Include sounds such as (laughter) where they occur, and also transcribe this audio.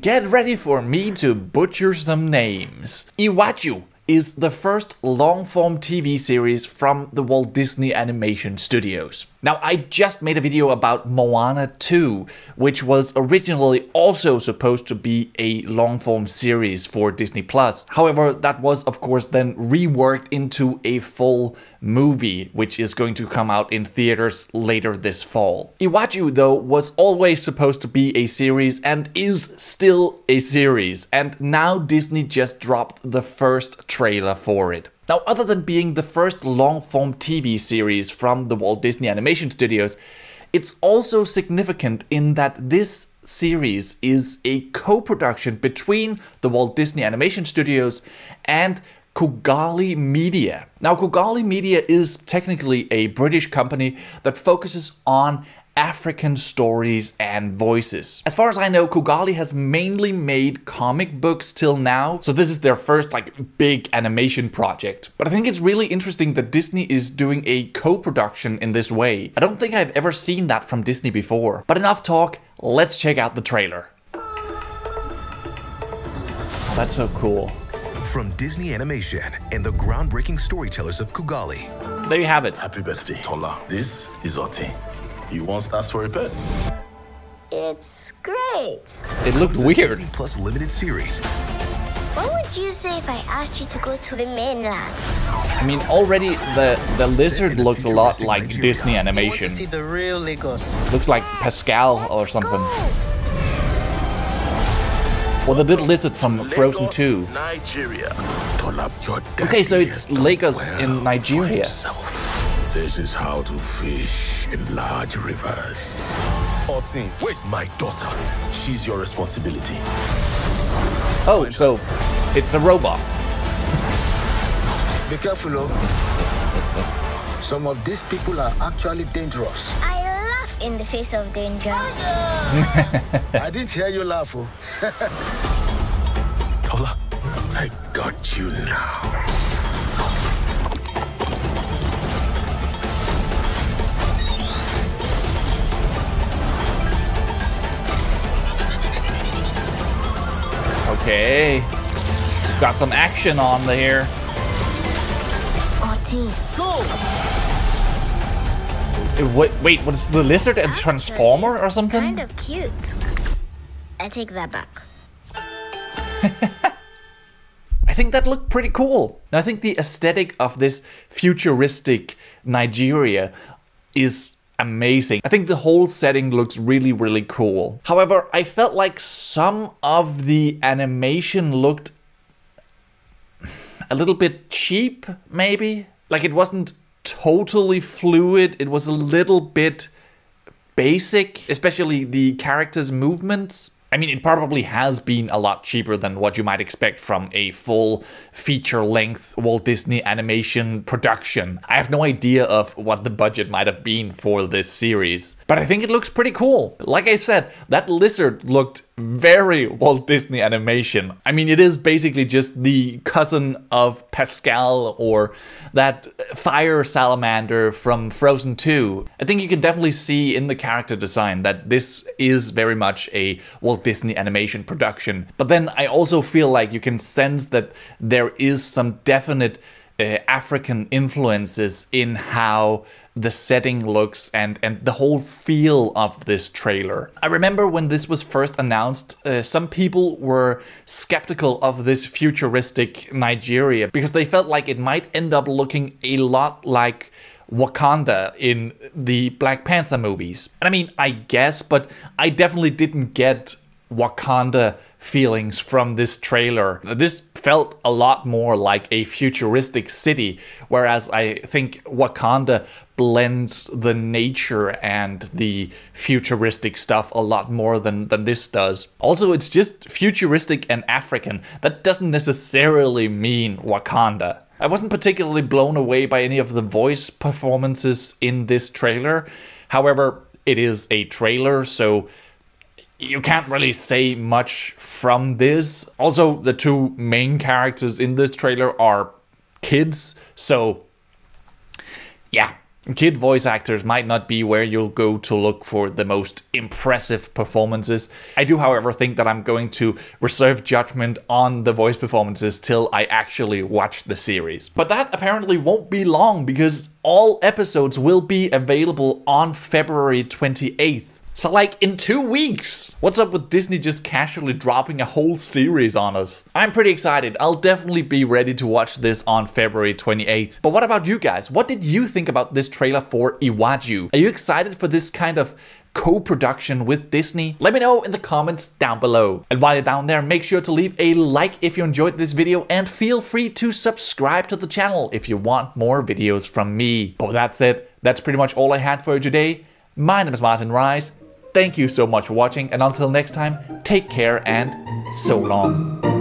Get ready for me to butcher some names. Iwaju is the first long-form TV series from the Walt Disney Animation Studios. Now, I just made a video about Moana 2, which was originally also supposed to be a long-form series for Disney+. Plus. However, that was of course then reworked into a full movie, which is going to come out in theaters later this fall. Iwaju, though, was always supposed to be a series and is still a series, and now Disney just dropped the first trailer for it. Now, other than being the first long-form TV series from the Walt Disney Animation Studios, it's also significant in that this series is a co-production between the Walt Disney Animation Studios and Kugali Media. Now, Kugali Media is technically a British company that focuses on African stories and voices. As far as I know, Kugali has mainly made comic books till now, so this is their first like big animation project. But I think it's really interesting that Disney is doing a co-production in this way. I don't think I've ever seen that from Disney before. But enough talk, let's check out the trailer. That's so cool. From Disney Animation and the groundbreaking storytellers of Kugali. There you have it. Happy birthday, Tola. This is Oti. You want stars for a pet? It's great. It looked weird. Disney Plus limited series. What would you say if I asked you to go to the mainland? I mean, already the the lizard looks a lot like Nigeria. Disney See animation. the real Lagos. Looks like Pascal or something. Go. Or the little lizard from Frozen 2. Nigeria. Okay, so it's has Lagos well in Nigeria. This is how to fish in large rivers. Otin, where's my daughter? She's your responsibility. Oh, so it's a robot. Be careful, oh. Some of these people are actually dangerous. I laugh in the face of danger. (laughs) I didn't hear you laugh, oh. (laughs) Tola, I got you now. Okay. we've Got some action on there. Oti, Uh, Uh, wait, wait, what is the lizard a transformer or something? kind of cute. I take that back. (laughs) I think that looked pretty cool. And I think the aesthetic of this futuristic Nigeria is amazing. I think the whole setting looks really, really cool. However, I felt like some of the animation looked (laughs) a little bit cheap, maybe. Like it wasn't totally fluid, it was a little bit basic, especially the characters' movements. I mean, it probably has been a lot cheaper than what you might expect from a full feature length Walt Disney animation production. I have no idea of what the budget might have been for this series, but I think it looks pretty cool. Like I said, that lizard looked very Walt Disney animation. I mean, it is basically just the cousin of Pascal or that fire salamander from Frozen 2. I think you can definitely see in the character design that this is very much a Walt Disney animation production. But then I also feel like you can sense that there is some definite uh, African influences in how the setting looks and and the whole feel of this trailer. I remember when this was first announced, uh, some people were skeptical of this futuristic Nigeria because they felt like it might end up looking a lot like Wakanda in the Black Panther movies. And I mean, I guess, but I definitely didn't get Wakanda feelings from this trailer. This felt a lot more like a futuristic city, whereas I think Wakanda blends the nature and the futuristic stuff a lot more than, than this does. Also, it's just futuristic and African. That doesn't necessarily mean Wakanda. I wasn't particularly blown away by any of the voice performances in this trailer. However, it is a trailer, so you can't really say much from this. Also, the two main characters in this trailer are kids, so yeah, Kid voice actors might not be where you'll go to look for the most impressive performances. I do, however, think that I'm going to reserve judgment on the voice performances till I actually watch the series. But that apparently won't be long because all episodes will be available on February 28th. So, like, in two weeks! What's up with Disney just casually dropping a whole series on us? I'm pretty excited. I'll definitely be ready to watch this on February 28th. But what about you guys? What did you think about this trailer for Iwaju? Are you excited for this kind of co-production with Disney? Let me know in the comments down below. And while you're down there, make sure to leave a like if you enjoyed this video and feel free to subscribe to the channel if you want more videos from me. But with that said, that's pretty much all I had for you today. My name is Martin Riise. Thank you so much for watching, and until next time, take care and so long.